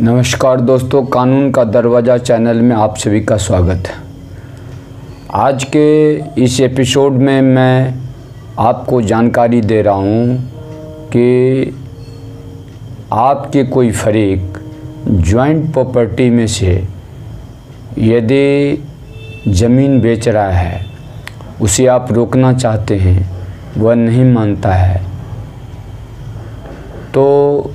नमस्कार दोस्तों, कानून का दरवाज़ा चैनल में आप सभी का स्वागत है। आज के इस एपिसोड में मैं आपको जानकारी दे रहा हूँ कि आपके कोई फरीक जॉइंट प्रॉपर्टी में से यदि ज़मीन बेच रहा है, उसे आप रोकना चाहते हैं, वह नहीं मानता है तो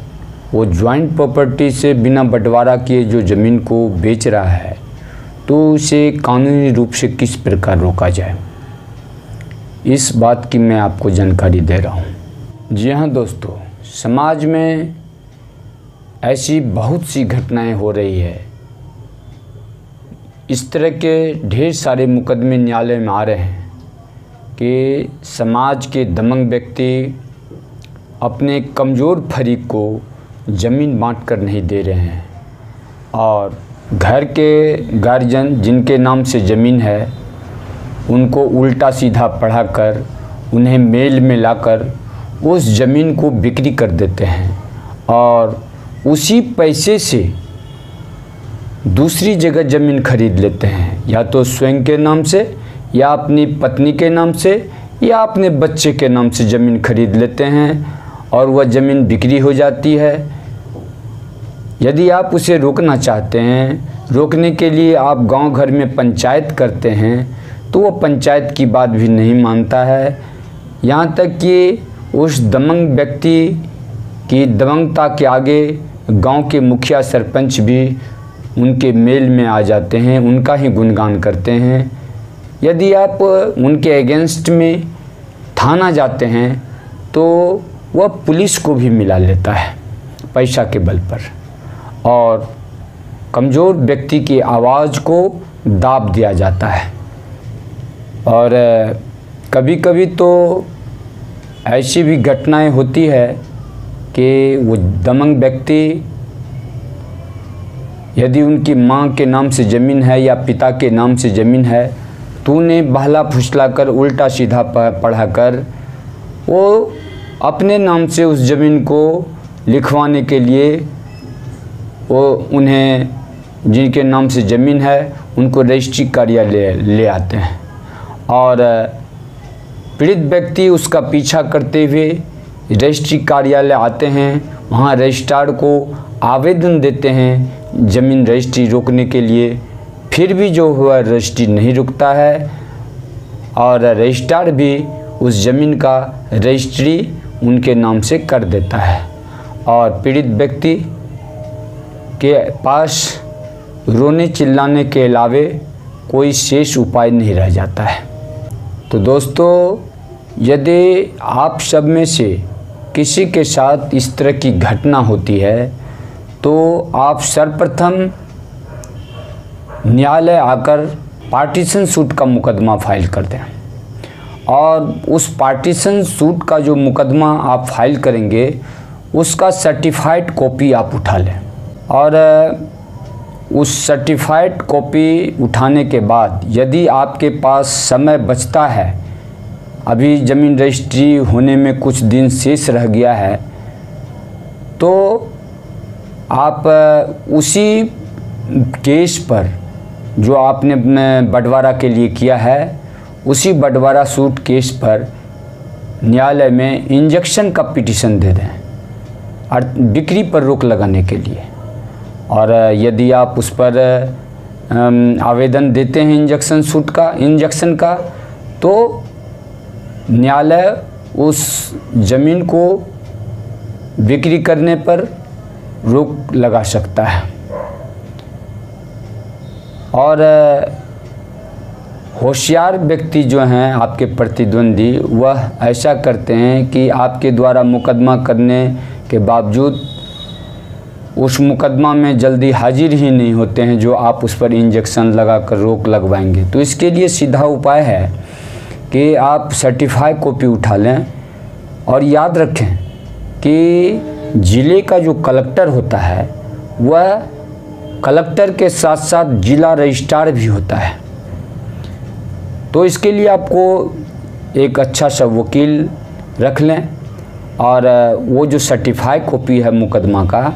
वो ज्वाइंट प्रॉपर्टी से बिना बंटवारा किए जो ज़मीन को बेच रहा है तो उसे कानूनी रूप से किस प्रकार रोका जाए? इस बात की मैं आपको जानकारी दे रहा हूँ। जी हाँ दोस्तों, समाज में ऐसी बहुत सी घटनाएँ हो रही है। इस तरह के ढेर सारे मुकदमे न्यायालय में आ रहे हैं कि समाज के दमंग व्यक्ति अपने कमज़ोर फरीक को ज़मीन बांट कर नहीं दे रहे हैं। और घर के गार्जियन जिनके नाम से ज़मीन है, उनको उल्टा सीधा पढ़ाकर, उन्हें मेल में लाकर उस ज़मीन को बिक्री कर देते हैं। और उसी पैसे से दूसरी जगह ज़मीन खरीद लेते हैं। या तो स्वयं के नाम से, या अपनी पत्नी के नाम से, या अपने बच्चे के नाम से ज़मीन खरीद लेते हैं। और वह ज़मीन बिक्री हो जाती है। यदि आप उसे रोकना चाहते हैं, रोकने के लिए आप गाँव घर में पंचायत करते हैं तो वह पंचायत की बात भी नहीं मानता है। यहाँ तक कि उस दमंग व्यक्ति की दमंगता के आगे गाँव के मुखिया सरपंच भी उनके मेल में आ जाते हैं, उनका ही गुणगान करते हैं। यदि आप उनके अगेंस्ट में थाना जाते हैं तो वह पुलिस को भी मिला लेता है पैसा के बल पर। और कमज़ोर व्यक्ति की आवाज़ को दाब दिया जाता है। और कभी कभी तो ऐसी भी घटनाएँ होती है कि वो दमंग व्यक्ति यदि उनकी माँ के नाम से ज़मीन है या पिता के नाम से ज़मीन है तो उन्हें बहला फुसला कर उल्टा सीधा पढ़ा कर वो अपने नाम से उस ज़मीन को लिखवाने के लिए वो उन्हें, जिनके नाम से ज़मीन है, उनको रजिस्ट्री कार्यालय ले ले आते हैं। और पीड़ित व्यक्ति उसका पीछा करते हुए रजिस्ट्री कार्यालय आते हैं, वहाँ रजिस्ट्रार को आवेदन देते हैं ज़मीन रजिस्ट्री रोकने के लिए। फिर भी जो हुआ रजिस्ट्री नहीं रुकता है, और रजिस्ट्रार भी उस ज़मीन का रजिस्ट्री उनके नाम से कर देता है। और पीड़ित व्यक्ति के पास रोने चिल्लाने के अलावे कोई शेष उपाय नहीं रह जाता है। तो दोस्तों, यदि आप सब में से किसी के साथ इस तरह की घटना होती है तो आप सर्वप्रथम न्यायालय आकर पार्टीशन सूट का मुकदमा फ़ाइल कर दें। और उस पार्टीशन सूट का जो मुकदमा आप फ़ाइल करेंगे, उसका सर्टिफाइड कॉपी आप उठा लें। और उस सर्टिफाइड कॉपी उठाने के बाद यदि आपके पास समय बचता है, अभी ज़मीन रजिस्ट्री होने में कुछ दिन शेष रह गया है तो आप उसी केस पर जो आपने बंटवारा के लिए किया है उसी बंटवारा सूट केस पर न्यायालय में इंजेक्शन का पिटीशन दे दें, और बिक्री पर रोक लगाने के लिए। और यदि आप उस पर आवेदन देते हैं इंजेक्शन सूट का, इंजेक्शन का तो न्यायालय उस ज़मीन को बिक्री करने पर रोक लगा सकता है। और होशियार व्यक्ति जो हैं आपके प्रतिद्वंदी, वह ऐसा करते हैं कि आपके द्वारा मुकदमा करने के बावजूद उस मुकदमा में जल्दी हाजिर ही नहीं होते हैं जो आप उस पर इंजेक्शन लगा कर रोक लगवाएँगे। तो इसके लिए सीधा उपाय है कि आप सर्टिफाई कॉपी उठा लें और याद रखें कि ज़िले का जो कलेक्टर होता है, वह कलेक्टर के साथ साथ ज़िला रजिस्ट्रार भी होता है। तो इसके लिए आपको एक अच्छा सा वकील रख लें और वो जो सर्टिफाई कॉपी है मुकदमा का,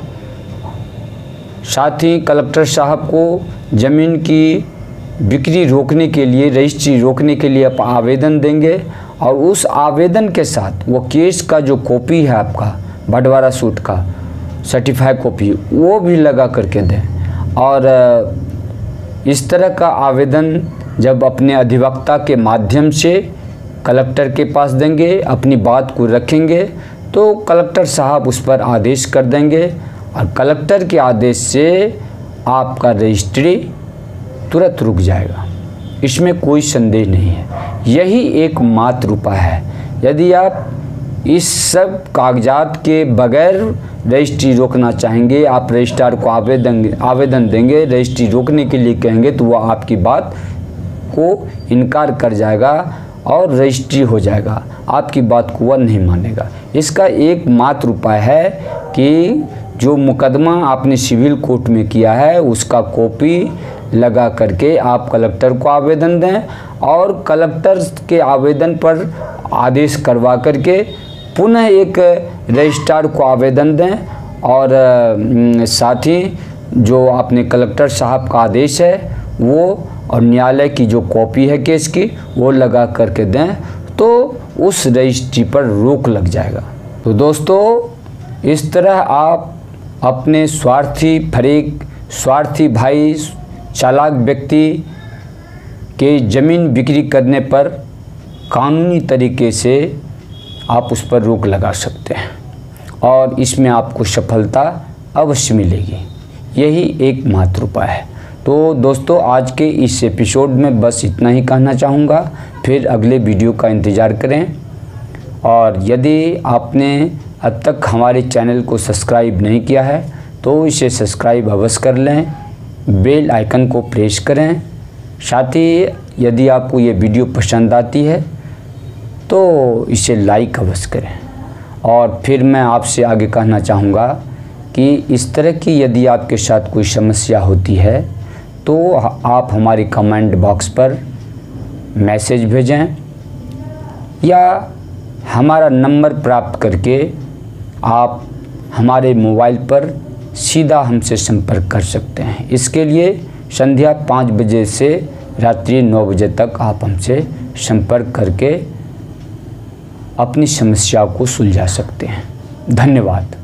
साथ ही कलेक्टर साहब को ज़मीन की बिक्री रोकने के लिए, रजिस्ट्री रोकने के लिए आप आवेदन देंगे और उस आवेदन के साथ वो केस का जो कॉपी है आपका, बंटवारा सूट का सर्टिफाइड कॉपी वो भी लगा करके दें। और इस तरह का आवेदन जब अपने अधिवक्ता के माध्यम से कलेक्टर के पास देंगे, अपनी बात को रखेंगे तो कलेक्टर साहब उस पर आदेश कर देंगे और कलेक्टर के आदेश से आपका रजिस्ट्री तुरंत रुक जाएगा। इसमें कोई संदेह नहीं है। यही एक मात्र उपाय है। यदि आप इस सब कागजात के बगैर रजिस्ट्री रोकना चाहेंगे, आप रजिस्ट्रार को आवेदन आवेदन देंगे, रजिस्ट्री रोकने के लिए कहेंगे तो वह आपकी बात को इनकार कर जाएगा और रजिस्ट्री हो जाएगा। आपकी बात को वह नहीं मानेगा। इसका एक मात्र उपाय है कि जो मुकदमा आपने सिविल कोर्ट में किया है, उसका कॉपी लगा करके आप कलेक्टर को आवेदन दें और कलेक्टर के आवेदन पर आदेश करवा करके पुनः एक रजिस्ट्रार को आवेदन दें और साथ ही जो आपने कलेक्टर साहब का आदेश है वो और न्यायालय की जो कॉपी है केस की, वो लगा करके दें तो उस रजिस्ट्री पर रोक लग जाएगा। तो दोस्तों, इस तरह आप अपने स्वार्थी, फरीक, स्वार्थी भाई, चालाक व्यक्ति के ज़मीन बिक्री करने पर कानूनी तरीके से आप उस पर रोक लगा सकते हैं और इसमें आपको सफलता अवश्य मिलेगी। यही एक मात्र उपाय है। तो दोस्तों, आज के इस एपिसोड में बस इतना ही कहना चाहूँगा। फिर अगले वीडियो का इंतज़ार करें। और यदि आपने अब तक हमारे चैनल को सब्सक्राइब नहीं किया है तो इसे सब्सक्राइब अवश्य कर लें, बेल आइकन को प्रेस करें। साथ ही यदि आपको ये वीडियो पसंद आती है तो इसे लाइक अवश्य करें। और फिर मैं आपसे आगे कहना चाहूँगा कि इस तरह की यदि आपके साथ कोई समस्या होती है तो आप हमारी कमेंट बॉक्स पर मैसेज भेजें या हमारा नंबर प्राप्त करके आप हमारे मोबाइल पर सीधा हमसे संपर्क कर सकते हैं। इसके लिए संध्या पाँच बजे से रात्रि नौ बजे तक आप हमसे संपर्क करके अपनी समस्या को सुलझा सकते हैं। धन्यवाद।